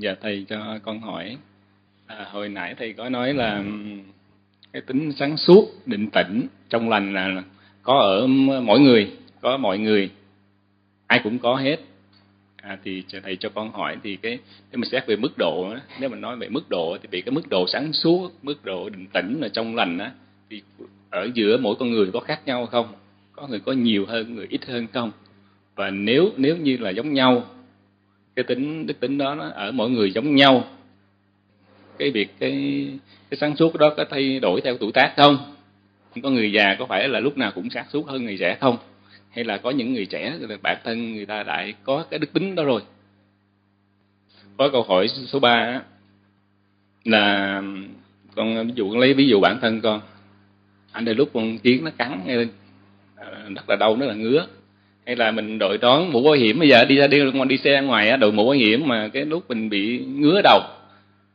Dạ thầy cho con hỏi. À, hồi nãy thầy có nói là cái tính sáng suốt, định tĩnh, trong lành là có ở mỗi người, có mọi người, ai cũng có hết. À, thì thầy cho con hỏi thì cái nếu mình xét về mức độ nếu mình nói về mức độ thì bị cái mức độ sáng suốt, mức độ định tĩnh là trong lành á thì ở giữa mỗi con người có khác nhau không? Có người có nhiều hơn, người ít hơn không? Và nếu nếu như là giống nhau cái tính, đức tính đó nó ở mỗi người giống nhau. Cái việc, cái cái sáng suốt đó có thay đổi theo tuổi tác không? Có người già có phải là lúc nào cũng sáng suốt hơn người trẻ không? Hay là có những người trẻ bản thân người ta đã có cái đức tính đó rồi? Có câu hỏi số 3 là, con, ví dụ con lấy ví dụ bản thân con. Anh đây lúc con kiến nó cắn ờ, rất là đau, rất là ngứa hay là mình đội đón mũ bảo hiểm. Bây giờ đi ra đi con đi xe ngoài á đội mũ bảo hiểm mà cái lúc mình bị ngứa đầu.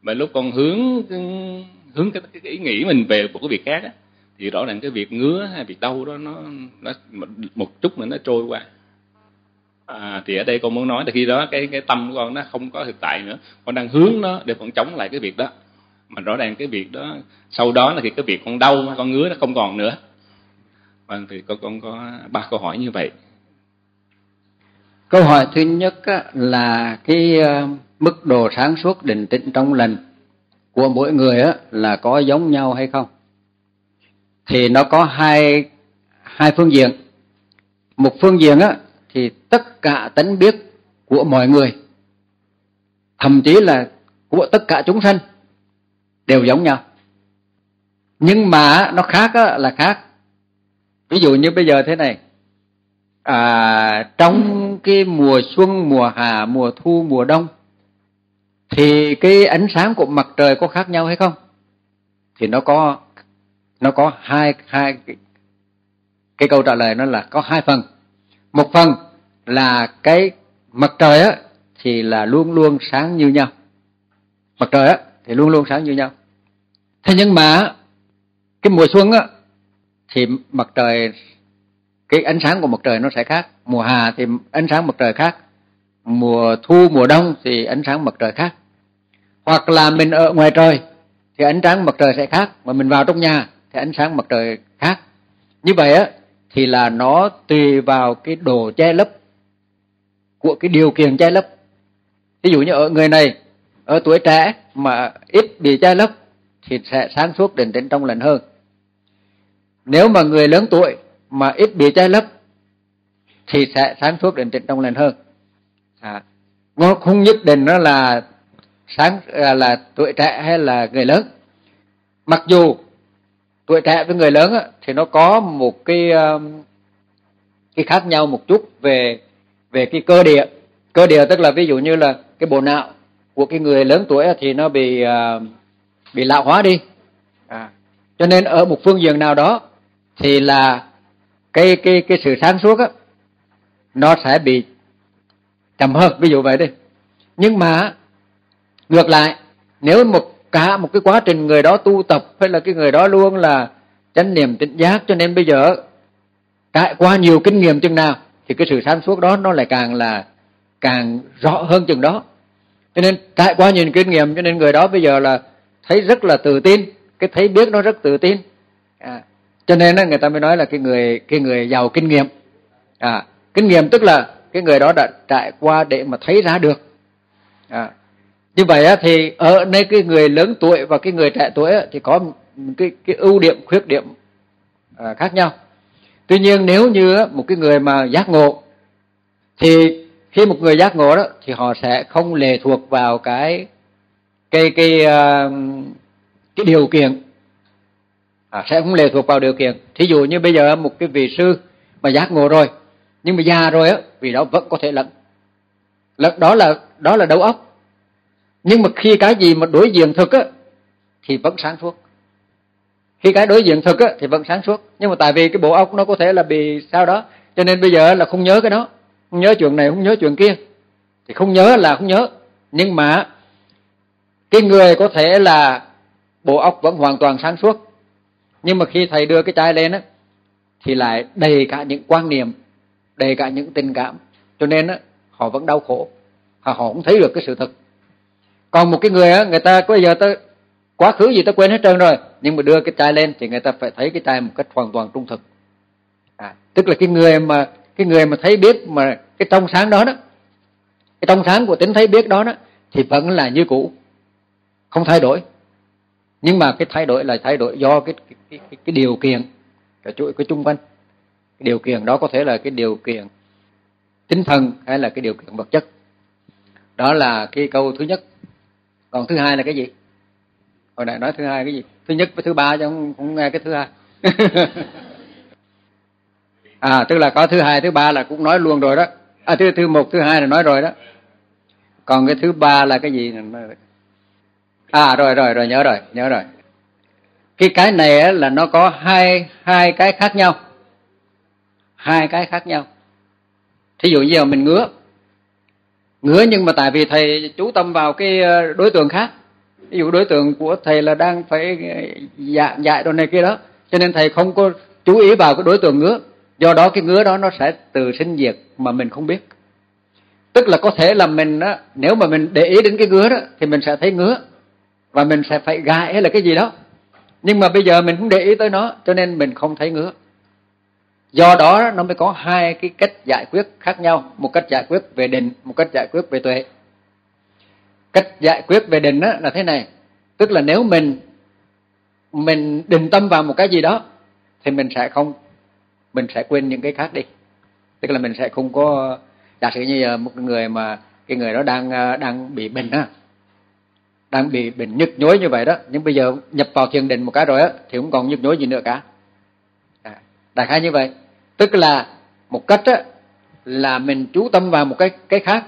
Mà lúc con hướng hướng cái, cái, cái ý nghĩ mình về một cái việc khác á thì rõ ràng cái việc ngứa hay việc đau đó nó nó một chút nữa nó trôi qua. À, thì ở đây con muốn nói là khi đó cái cái tâm của con nó không có thực tại nữa. Con đang hướng nó để con chống lại cái việc đó. Mà rõ ràng cái việc đó sau đó là thì cái việc con đau con ngứa nó không còn nữa. Vâng thì con con có ba câu hỏi như vậy câu hỏi thứ nhất là cái ờ, mức độ sáng suốt định tĩnh trong lành của mỗi người là có giống nhau hay không? Thì nó có hai hai phương diện. Một phương diện á thì tất cả tánh biết của mọi người thậm chí là của tất cả chúng sanh đều giống nhau. Nhưng mà nó khác á, là khác. Ví dụ như bây giờ thế này à, trong cái mùa xuân mùa hạ mùa thu mùa đông thì cái ánh sáng của mặt trời có khác nhau hay không? Thì nó có nó có hai hai cái, cái câu trả lời nó là có hai phần. Một phần là cái mặt trời á thì là luôn luôn sáng như nhau. Mặt trời á thì luôn luôn sáng như nhau. Thế nhưng mà cái mùa xuân á thì mặt trời cái ánh sáng của mặt trời nó sẽ khác. Mùa hạ thì ánh sáng mặt trời khác. Mùa thu, mùa đông thì ánh sáng mặt trời khác. Hoặc là mình ở ngoài trời thì ánh sáng mặt trời sẽ khác. Mà mình vào trong nhà thì ánh sáng mặt trời khác. Như vậy á, thì là nó tùy vào cái đồ che lấp của cái điều kiện che lấp. Ví dụ như ở người này, ở tuổi trẻ mà ít bị che lấp thì sẽ sáng suốt đến đến trong lần hơn. Nếu mà người lớn tuổi mà ít bị che lấp thì sẽ sáng suốt định tịnh trong lành hơn. À, nó không nhất định nó là sáng là, là tuổi trẻ hay là người lớn? Mặc dù tuổi trẻ với người lớn á, thì nó có một cái um, cái khác nhau một chút về về cái cơ địa. Cơ địa tức là ví dụ như là cái bộ não của cái người lớn tuổi thì nó bị à, bị lão hóa đi. À, cho nên ở một phương diện nào đó thì là cái cái cái sự sáng suốt á nó sẽ bị chậm hơn. Ví dụ vậy đi. Nhưng mà ngược lại nếu một cả một cái quá trình người đó tu tập hay là cái người đó luôn là chánh niệm tỉnh giác cho nên bây giờ trải qua nhiều kinh nghiệm chừng nào thì cái sự sáng suốt đó nó lại càng là càng rõ hơn chừng đó. Cho nên trải qua nhiều kinh nghiệm cho nên người đó bây giờ là thấy rất là tự tin. Cái thấy biết nó rất tự tin. À, cho nên người ta mới nói là cái người cái người giàu kinh nghiệm. À, kinh nghiệm tức là cái người đó đã trải qua để mà thấy ra được. À, như vậy thì ở nơi cái người lớn tuổi và cái người trẻ tuổi thì có cái cái ưu điểm khuyết điểm à, khác nhau. Tuy nhiên nếu như một cái người mà giác ngộ thì khi một người giác ngộ đó thì họ sẽ không lệ thuộc vào cái cái cái à, cái điều kiện à, sẽ không lệ thuộc vào điều kiện. Thí dụ như bây giờ một cái vị sư mà giác ngộ rồi nhưng mà già rồi á vì đó vẫn có thể lẫn lẫn đó là đó là đầu óc. Nhưng mà khi cái gì mà đối diện thực á thì vẫn sáng suốt. Khi cái đối diện thực á thì vẫn sáng suốt. Nhưng mà tại vì cái bộ óc nó có thể là bị sao đó cho nên bây giờ là không nhớ cái đó. Không nhớ chuyện này không nhớ chuyện kia. Thì không nhớ là không nhớ. Nhưng mà cái người có thể là bộ óc vẫn hoàn toàn sáng suốt nhưng mà khi thầy đưa cái chai lên á thì lại đầy cả những quan niệm đầy cả những tình cảm. Cho nên á họ vẫn đau khổ họ họ không thấy được cái sự thật. Còn một cái người á người ta bây giờ ta quá khứ gì ta quên hết trơn rồi nhưng mà đưa cái chai lên thì người ta phải thấy cái chai một cách hoàn toàn trung thực. À, tức là cái người mà cái người mà thấy biết mà cái trong sáng đó đó cái trong sáng của tính thấy biết đó đó thì vẫn là như cũ không thay đổi. Nhưng mà cái thay đổi là thay đổi do cái cái, cái, cái điều kiện cái chuỗi cái chung quanh. Cái điều kiện đó có thể là cái điều kiện tinh thần hay là cái điều kiện vật chất. Đó là cái câu thứ nhất. Còn thứ hai là cái gì? Hồi nãy nói thứ hai cái gì? Thứ nhất với thứ ba chứ không, không nghe cái thứ hai. À tức là có thứ hai thứ ba là cũng nói luôn rồi đó. À thứ thứ một thứ hai là nói rồi đó. Còn cái thứ ba là cái gì? À rồi rồi rồi nhớ rồi nhớ rồi cái cái này là nó có hai hai cái khác nhau. Hai cái khác nhau. Thí dụ như mình ngứa. Ngứa nhưng mà tại vì thầy chú tâm vào cái ờ, đối tượng khác. Ví dụ đối tượng của thầy là đang phải dạy dạy đồ này kia đó. Cho nên thầy không có chú ý vào cái đối tượng ngứa. Do đó cái ngứa đó nó sẽ từ sinh diệt mà mình không biết. Tức là có thể là mình á, nếu mà mình để ý đến cái ngứa đó thì mình sẽ thấy ngứa. Và mình sẽ phải gãi hay là cái gì đó nhưng mà bây giờ mình không để ý tới nó, cho nên mình không thấy ngứa. Do đó, nó mới có hai cái cách giải quyết khác nhau. Một cách giải quyết về định, một cách giải quyết về tuệ. Cách giải quyết về định đó là thế này. Tức là nếu mình mình định tâm vào một cái gì đó, thì mình sẽ không, mình sẽ quên những cái khác đi. Tức là mình sẽ không có, giả sử như một người mà cái người đó đang à, đang bị bệnh á đang bị bệnh nhức nhối như vậy đó. Nhưng bây giờ nhập vào thiền định một cái rồi á thì không còn nhức nhối gì nữa cả. À, đại khái như vậy. Tức là một cách á là mình chú tâm vào một cái cái khác.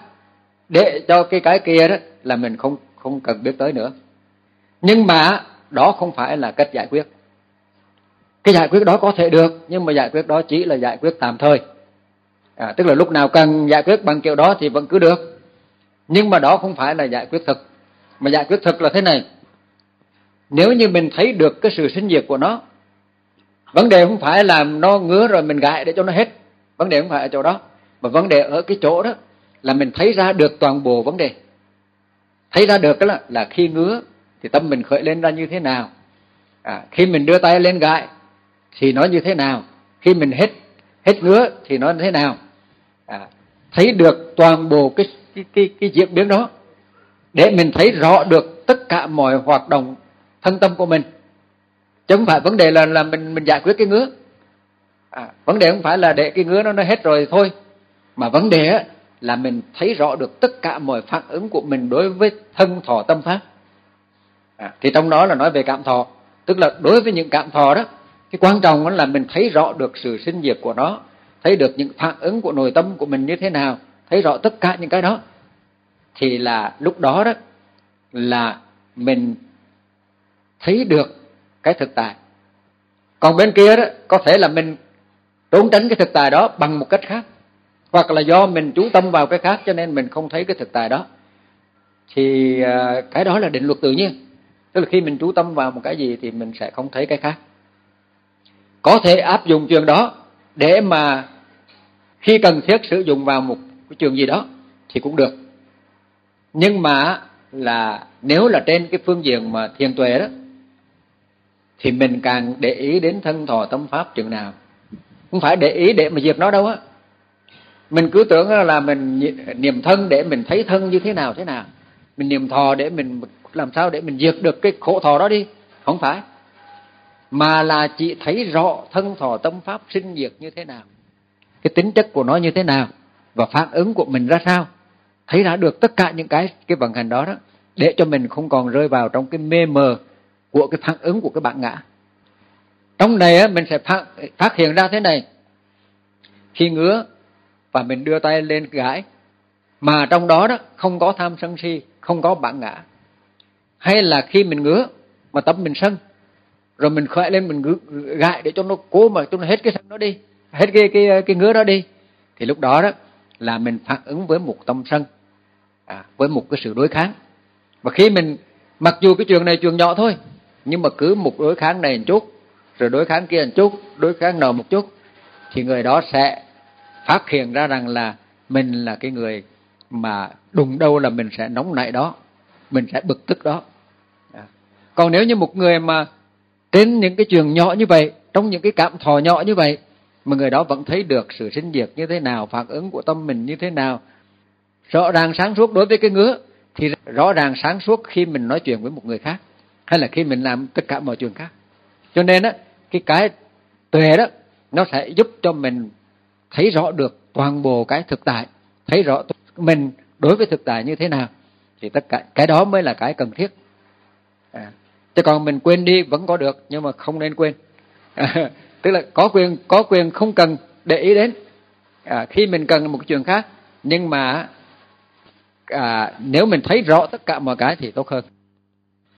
Để cho cái cái kia đó là mình không không cần biết tới nữa. Nhưng mà đó không phải là cách giải quyết. Cái giải quyết đó có thể được nhưng mà giải quyết đó chỉ là giải quyết tạm thời. À, tức là lúc nào cần giải quyết bằng kiểu đó thì vẫn cứ được. Nhưng mà đó không phải là giải quyết thực mà giải quyết thực là thế này. Nếu như mình thấy được cái sự sinh diệt của nó vấn đề không phải làm nó ngứa rồi mình gãi để cho nó hết. Vấn đề không phải ở chỗ đó mà vấn đề ở cái chỗ đó là mình thấy ra được toàn bộ vấn đề. Thấy ra được là, là khi ngứa thì tâm mình khởi lên ra như thế nào. À, khi mình đưa tay lên gãi thì nó như thế nào. Khi mình hết hết ngứa thì nó như thế nào. À, thấy được toàn bộ cái cái cái, cái diễn biến đó để mình thấy rõ được tất cả mọi hoạt động thân tâm của mình. Chứ không phải vấn đề là là mình mình giải quyết cái ngứa. À, vấn đề không phải là để cái ngứa nó nó hết rồi thôi. Mà vấn đề là mình thấy rõ được tất cả mọi phản ứng của mình đối với thân thọ tâm pháp. À, thì trong đó là nói về cảm thọ. Tức là đối với những cảm thọ đó cái quan trọng đó là mình thấy rõ được sự sinh diệt của nó. Thấy được những phản ứng của nội tâm của mình như thế nào. Thấy rõ tất cả những cái đó thì là lúc đó đó là mình thấy được cái thực tại. Còn bên kia đó, có thể là mình trốn tránh cái thực tại đó bằng một cách khác, hoặc là do mình chú tâm vào cái khác cho nên mình không thấy cái thực tại đó. Thì à, cái đó là định luật tự nhiên. Tức là khi mình chú tâm vào một cái gì thì mình sẽ không thấy cái khác. Có thể áp dụng trường đó để mà khi cần thiết sử dụng vào một cái trường gì đó thì cũng được nhưng mà là nếu là trên cái phương diện mà thiền tuệ đó, thì mình càng để ý đến thân thọ tâm pháp chừng nào. Không phải để ý để mà diệt nó đâu á. Mình cứ tưởng là mình niệm thân để mình thấy thân như thế nào thế nào. Mình niệm thọ để mình làm sao để mình diệt được cái khổ thọ đó đi. Không phải. Mà là chỉ thấy rõ thân thọ tâm pháp sinh diệt như thế nào. Cái tính chất của nó như thế nào và phản ứng của mình ra sao thấy ra được tất cả những cái cái vận hành đó đó để cho mình không còn rơi vào trong cái mê mờ của cái phản ứng của cái bản ngã. Trong này á, mình sẽ phát, phát hiện ra thế này. Khi ngứa và mình đưa tay lên gãi mà trong đó đó không có tham sân si không có bản ngã. Hay là khi mình ngứa mà tâm mình sân rồi mình khỏe lên mình gãi để cho nó cố mà cho nó hết cái sân đó đi hết cái cái cái ngứa đó đi thì lúc đó đó là mình phản ứng với một tâm sân à, với một cái sự đối kháng và khi mình mặc dù cái trường này trường nhỏ thôi nhưng mà cứ một đối kháng này một chút rồi đối kháng kia một chút đối kháng nọ một chút thì người đó sẽ phát hiện ra rằng là mình là cái người mà đụng đâu là mình sẽ nóng nảy đó mình sẽ bực tức đó à. còn nếu như một người mà trên những cái trường nhỏ như vậy trong những cái cảm thọ nhỏ như vậy mà người đó vẫn thấy được sự sinh diệt như thế nào phản ứng của tâm mình như thế nào rõ ràng sáng suốt đối với cái ngứa thì rõ ràng sáng suốt khi mình nói chuyện với một người khác hay là khi mình làm tất cả mọi chuyện khác. Cho nên á cái cái tuệ đó nó sẽ giúp cho mình thấy rõ được toàn bộ cái thực tại thấy rõ mình đối với thực tại như thế nào thì tất cả cái đó mới là cái cần thiết. À, chứ còn mình quên đi vẫn có được nhưng mà không nên quên. À, tức là có quyền có quyền không cần để ý đến. À, khi mình cần một chuyện khác nhưng mà à, nếu mình thấy rõ tất cả mọi cái thì tốt hơn.